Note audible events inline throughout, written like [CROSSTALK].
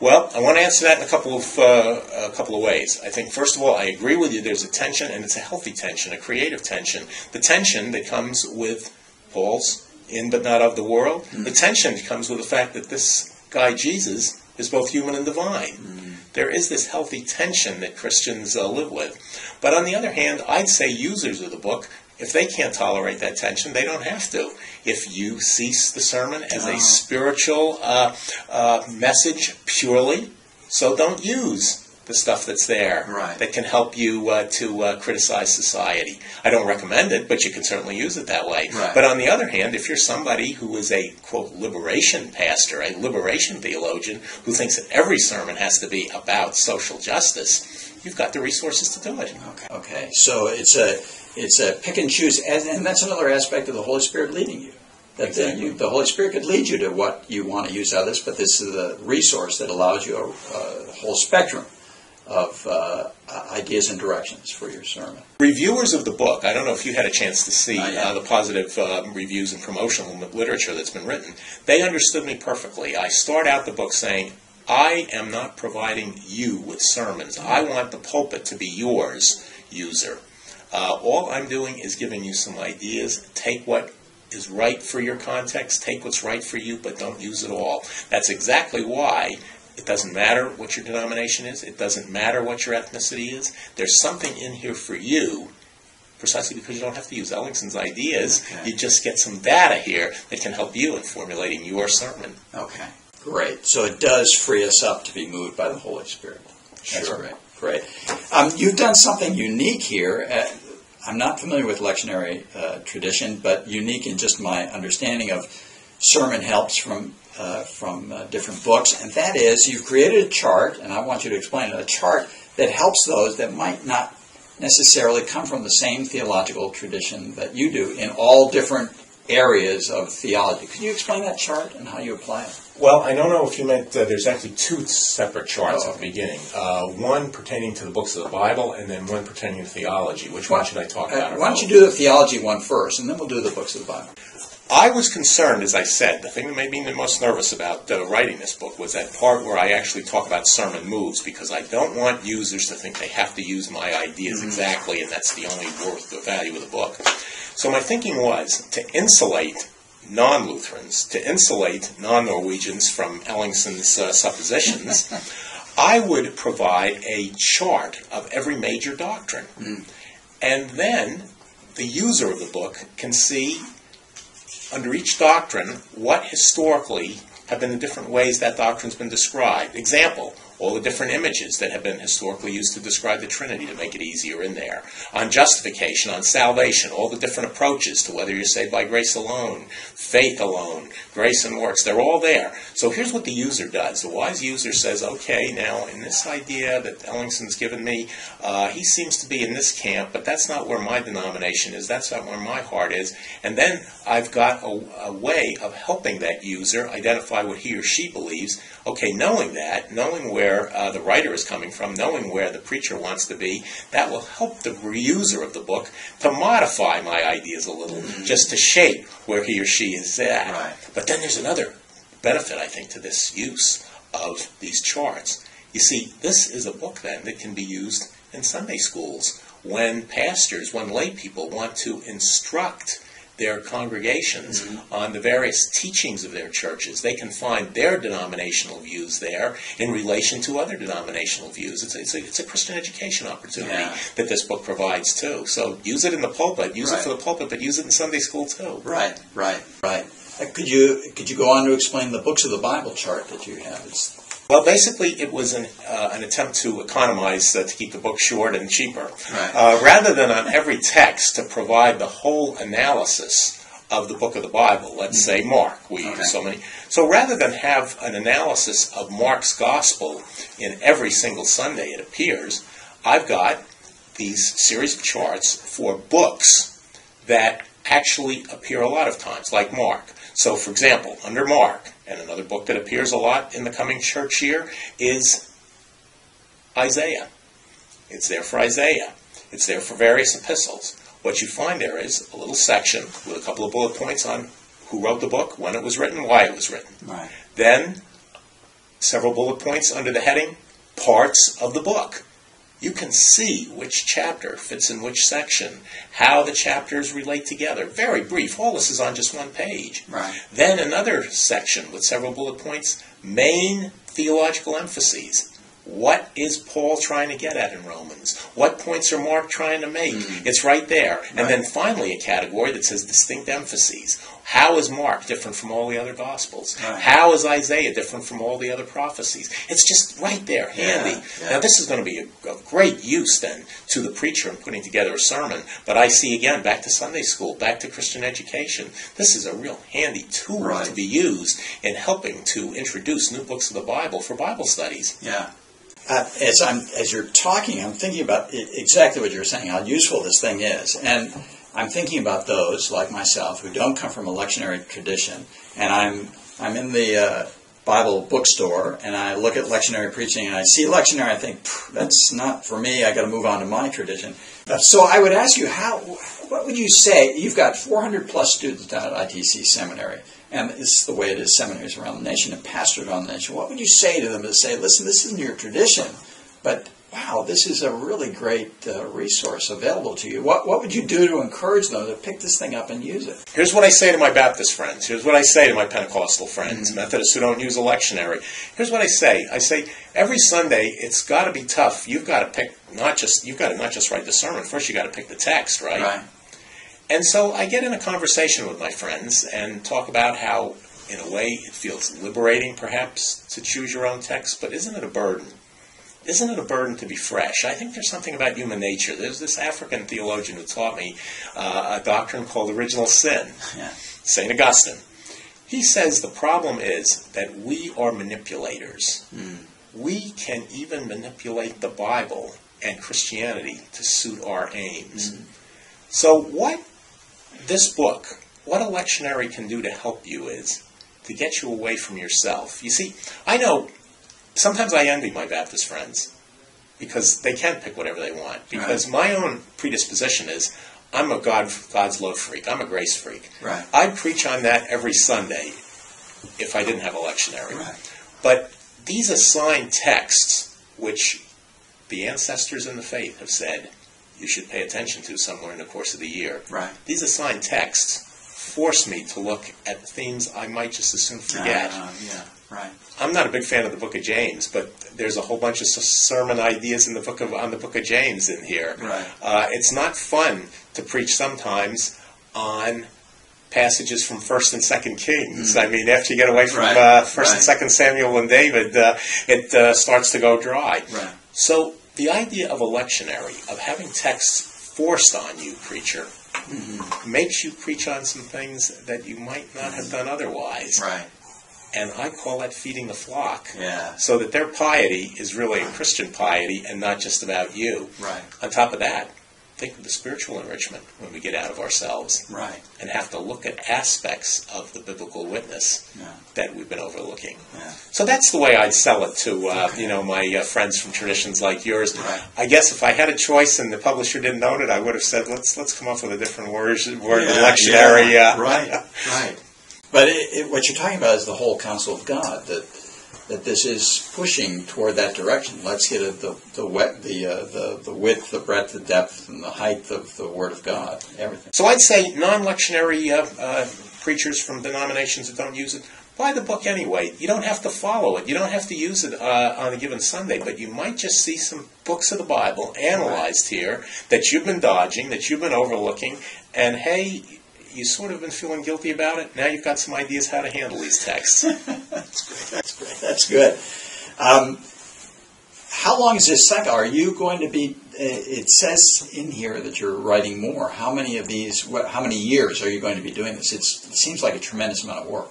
Well, I want to answer that in a couple of uh, a couple of ways. I think first of all, I agree with you. There's a tension, and it's a healthy tension, a creative tension. The tension that comes with Paul's "in but not of the world." Mm-hmm. The tension comes with the fact that this guy Jesus is both human and divine. Mm-hmm. There is this healthy tension that Christians uh, live with. But on the other hand, I'd say users of the book, if they can't tolerate that tension, they don't have to. If you cease the sermon as a spiritual uh, uh, message purely, so don't use the stuff that's there Right. that can help you uh, to uh, criticize society. I don't recommend it, but you can certainly use it that way. Right. But on the other hand, if you're somebody who is a quote liberation pastor, a liberation theologian who thinks that every sermon has to be about social justice, you've got the resources to do it. Okay. Okay. So it's a it's a pick and choose, and, and that's another aspect of the Holy Spirit leading you. That the, you, the Holy Spirit could lead you to what you want to use out of this, but this is the resource that allows you a, a whole spectrum of uh, ideas and directions for your sermon. Reviewers of the book, I don't know if you had a chance to see uh, the positive uh, reviews and promotional literature that's been written. They understood me perfectly. I start out the book saying, I am not providing you with sermons. I want the pulpit to be yours, user. Uh, all I'm doing is giving you some ideas. Take what is right for your context, take what's right for you, but don't use it all. That's exactly why it doesn't matter what your denomination is, it doesn't matter what your ethnicity is. There's something in here for you precisely because you don't have to use Ellingsen's ideas. Okay. You just get some data here that can help you in formulating your sermon. Okay. Great. So it does free us up to be moved by the Holy Spirit. That's Sure. great. Great. Um, you've done something unique here. Uh, I'm not familiar with lectionary uh, tradition, but unique in just my understanding of sermon helps from uh, from uh, different books, and that is you've created a chart, and I want you to explain it. A chart that helps those that might not necessarily come from the same theological tradition that you do in all different areas of theology. Could you explain that chart and how you apply it? Well, I don't know if you meant uh, there's actually two separate charts Oh, at the beginning. Uh, one pertaining to the books of the Bible, and then one pertaining to theology. Which one should I talk Uh, about? why don't you do the theology one first, and then we'll do the books of the Bible. I was concerned, as I said, the thing that made me the most nervous about uh, writing this book was that part where I actually talk about sermon moves, because I don't want users to think they have to use my ideas exactly, and that's the only worth the value of the book. So my thinking was to insulate non-Lutherans, to insulate non-Norwegians from Ellingsen's uh, suppositions. I would provide a chart of every major doctrine, and then the user of the book can see under each doctrine what historically have been the different ways that doctrine's been described. Example, all the different images that have been historically used to describe the Trinity to make it easier in there. On justification, on salvation, all the different approaches to whether you're saved by grace alone, faith alone, grace and works, they're all there. So here's what the user does. The wise user says, okay, now in this idea that Ellingsen's given me, uh, he seems to be in this camp, but that's not where my denomination is. That's not where my heart is. And then I've got a, a way of helping that user identify what he or she believes. Okay, knowing that, knowing where uh, the writer is coming from, knowing where the preacher wants to be, that will help the user of the book to modify my ideas a little, just to shape where he or she is at. Right. But then there's another benefit, I think, to this use of these charts. You see, this is a book then that can be used in Sunday schools when pastors, when lay people want to instruct their congregations on the various teachings of their churches. They can find their denominational views there in relation to other denominational views. It's a, it's a, it's a Christian education opportunity Yeah. that this book provides too. So use it in the pulpit, use Right. it for the pulpit, but use it in Sunday school too. Right, right, right. Uh, could you could you go on to explain the books of the Bible chart that you have? It's, Well, basically, it was an, uh, an attempt to economize uh, to keep the book short and cheaper. Right. Uh, rather than on every text to provide the whole analysis of the book of the Bible, let's say Mark, we Okay. use so many. So rather than have an analysis of Mark's gospel in every single Sunday it appears, I've got these series of charts for books that actually appear a lot of times, like Mark. So, for example, under Mark, and another book that appears a lot in the coming church year is Isaiah. It's there for Isaiah. It's there for various epistles. What you find there is a little section with a couple of bullet points on who wrote the book, when it was written, why it was written. right. Then several bullet points under the heading Parts of the Book. You can see which chapter fits in which section, how the chapters relate together. Very brief. All this is on just one page. Right. Then another section with several bullet points, main theological emphases. What is Paul trying to get at in Romans? What points are Mark trying to make? Mm-hmm. It's right there. And then finally a category that says distinct emphases. How is Mark different from all the other Gospels? Right. How is Isaiah different from all the other prophecies? It's just right there, handy. yeah. Now, this is going to be a, of great use then to the preacher in putting together a sermon. But I see again, back to Sunday school, back to Christian education. This is a real handy tool Right. to be used in helping to introduce new books of the Bible for Bible studies. Yeah. Uh, as I'm as you're talking, I'm thinking about i- exactly what you're saying. How useful this thing is, and I'm thinking about those like myself who don't come from a lectionary tradition, and I'm I'm in the uh, Bible bookstore and I look at lectionary preaching and I see lectionary. I think that's not for me. I got to move on to my tradition. Uh, So I would ask you how. What would you say? You've got 400 plus students down at ITC Seminary and this is the way it is seminaries around the nation and pastors around the nation. What would you say to them to say, listen, this isn't your tradition, but wow, this is a really great uh, resource available to you. What, what would you do to encourage them to pick this thing up and use it? Here's what I say to my Baptist friends. Here's what I say to my Pentecostal friends, Methodists who don't use a lectionary. Here's what I say. I say every Sunday it's got to be tough. You've got to pick not just you've got to not just write the sermon. First, you got to pick the text, right? right? And so I get in a conversation with my friends and talk about how, in a way, it feels liberating, perhaps, to choose your own text. But isn't it a burden? Isn't it a burden to be fresh? I think there's something about human nature. There's this African theologian who taught me uh, a doctrine called original sin. Yeah. St. Augustine. He says the problem is that we are manipulators. We can even manipulate the Bible and Christianity to suit our aims. So, what this book, what a lectionary can do to help you is to get you away from yourself. You see, I know sometimes I envy my Baptist friends because they can pick whatever they want. Because my own predisposition is I'm a God God's love freak. I'm a grace freak. Right. I'd preach on that every Sunday if I didn't have a lectionary. Right. But these assigned texts, which the ancestors in the faith have said you should pay attention to somewhere in the course of the year, Right. these assigned texts force me to look at themes I might just as soon forget. Uh, yeah. Right. I'm not a big fan of the Book of James, but there's a whole bunch of sermon ideas in the book of on the Book of James in here. Right. Uh, it's not fun to preach sometimes on passages from First and Second Kings. I mean, after you get away from Right. uh, First Right. and Second Samuel and David, uh, it uh, starts to go dry. Right. So the idea of a lectionary, of having texts forced on you, preacher, Mm-hmm. makes you preach on some things that you might not have done otherwise. Right. And I call that feeding the flock. Yeah. So that their piety is really a Christian piety and not just about you. Right. On top of that, think of the spiritual enrichment when we get out of ourselves Right. and have to look at aspects of the biblical witness Yeah. that we've been overlooking. Yeah. So that's the way I'd sell it to uh, Okay. you know my uh, friends from traditions like yours. Right. I guess if I had a choice and the publisher didn't own it, I would have said let's let's come up with a different word word Yeah, lectionary. Uh, right. Right. But it, it, what you're talking about is the whole counsel of God that that this is pushing toward that direction. Let's get at the the wet the uh, the the width, the breadth, the depth, and the height of the Word of God. Everything. So I'd say non-lectionary uh, uh, preachers from denominations that don't use it, buy the book anyway. You don't have to follow it. You don't have to use it uh, on a given Sunday, but you might just see some books of the Bible analyzed here that you've been dodging, that you've been overlooking, and hey, you sort of been feeling guilty about it. Now you've got some ideas how to handle these texts. [LAUGHS] That's great. That's great. That's good. Um, how long is this cycle? Are you going to be? uh, It says in here that you're writing more. How many of these? What, how many years are you going to be doing this? It's, it seems like a tremendous amount of work.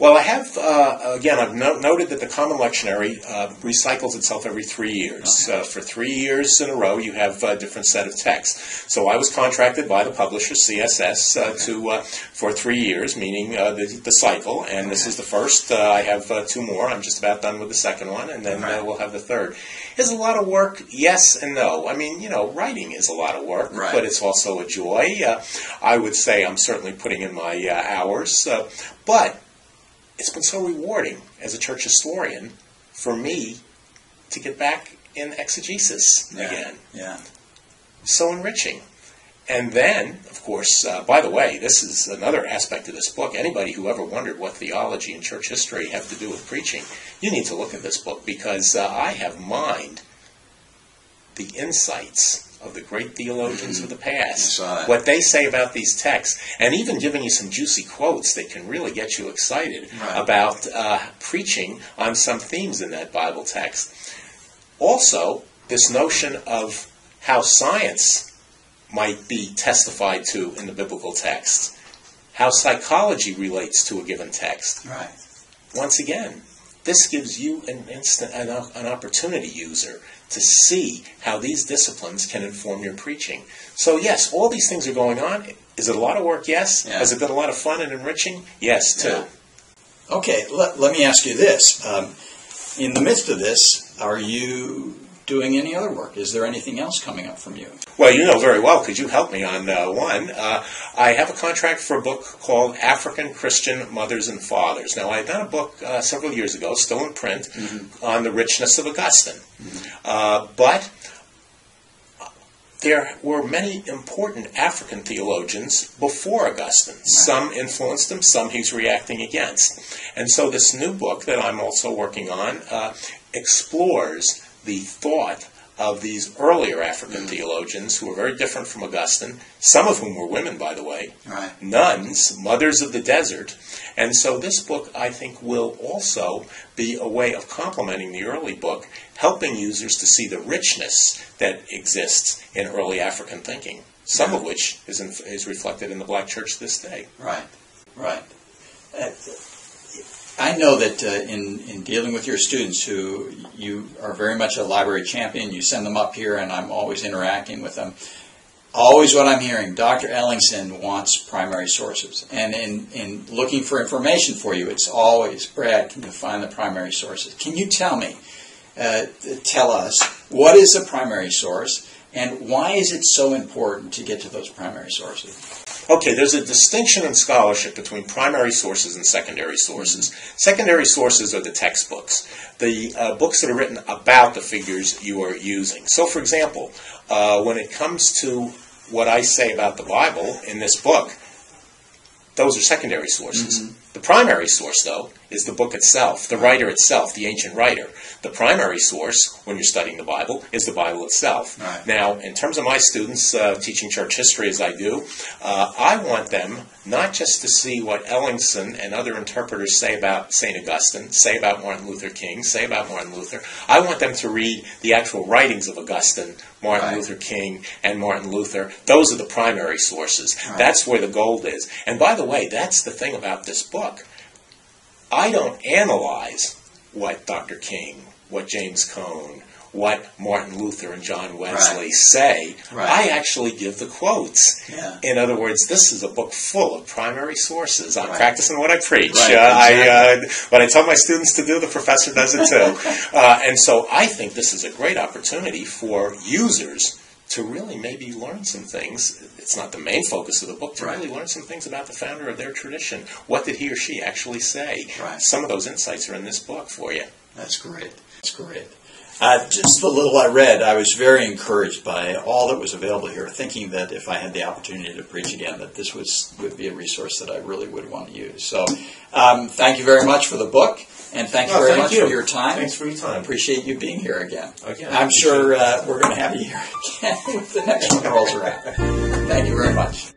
Well, I have, uh, again, I've no- noted that the Common Lectionary uh, recycles itself every three years. Okay. Uh, for three years in a row, you have a different set of texts. So I was contracted by the publisher, CSS, uh, to uh, for three years, meaning uh, the, the cycle. And this is the first. Uh, I have uh, two more. I'm just about done with the second one, and then uh, we'll have the third. It's a lot of work, yes and no. I mean, you know, writing is a lot of work, Right. but it's also a joy. Uh, I would say I'm certainly putting in my uh, hours, uh, but it's been so rewarding as a church historian for me to get back in exegesis Yeah. again. Yeah. So enriching. And then, of course, uh, by the way, this is another aspect of this book. Anybody who ever wondered what theology and church history have to do with preaching, you need to look at this book because uh, I have mined the insights of the great theologians of the past, what they say about these texts, and even giving you some juicy quotes that can really get you excited Right. about uh, preaching on some themes in that Bible text. Also, this notion of how science might be testified to in the biblical text, how psychology relates to a given text. Right. Once again, this gives you an instant an, an opportunity user to see how these disciplines can inform your preaching. So yes, all these things are going on. Is it a lot of work? Yes. Yeah. Has it been a lot of fun and enriching? Yes, too. Yeah. Okay, let, let me ask you this. Um, in the midst of this, are you doing any other work? Is there anything else coming up from you? Well, you know very well. Could you help me on uh, one? Uh, I have a contract for a book called African Christian Mothers and Fathers. Now, I had done a book uh, several years ago, still in print, on the richness of Augustine. Uh, but there were many important African theologians before Augustine. Some influenced him, some he's reacting against. And so this new book that I'm also working on uh, explores the thought of these earlier African theologians who were very different from Augustine, some of whom were women, by the way, Right. nuns, mothers of the desert. And so this book, I think, will also be a way of complementing the early book, helping users to see the richness that exists in early African thinking, some of which is, in, is reflected in the black church this day. Right, right. Uh, I know that uh, in, in dealing with your students who you are very much a library champion, you send them up here and I'm always interacting with them. Always what I'm hearing, Dr. Ellingsen wants primary sources. And in, in looking for information for you, it's always, Brad, can you find the primary sources? Can you tell me, uh, tell us, what is a primary source and why is it so important to get to those primary sources? Okay, there's a distinction in scholarship between primary sources and secondary sources. Secondary sources are the textbooks, the uh, books that are written about the figures you are using. So, for example, uh, when it comes to what I say about the Bible in this book, those are secondary sources. The primary source, though, is the book itself, the writer itself, the ancient writer. The primary source, when you're studying the Bible, is the Bible itself. Right. Now, in terms of my students uh, teaching church history as I do, uh, I want them not just to see what Ellingsen and other interpreters say about St. Augustine, say about Martin Luther King, say about Martin Luther. I want them to read the actual writings of Augustine, Martin Right. Luther King, and Martin Luther. Those are the primary sources. Right. That's where the gold is. And by the way, that's the thing about this book. I don't analyze what Dr. King, what James Cone, what Martin Luther and John Wesley Right. say. Right. I actually give the quotes. Yeah. In other words, this is a book full of primary sources. I'm Right. practicing what I preach. Uh, I, uh, what I tell my students to do, the professor does it too. [LAUGHS] uh, and so I think this is a great opportunity for users to really maybe learn some things. It's not the main focus of the book, to Right. really learn some things about the founder of their tradition. What did he or she actually say? Right. Some of those insights are in this book for you. That's great. That's great. Uh, just the little I read, I was very encouraged by all that was available here, thinking that if I had the opportunity to preach again, that this was would be a resource that I really would want to use. So, um, thank you very much for the book, and thank you very thank much you. for your time. Thanks for your time. I appreciate you being here again. I'm sure uh, we're going to have you here [LAUGHS] again when the next one rolls around. Thank you very much.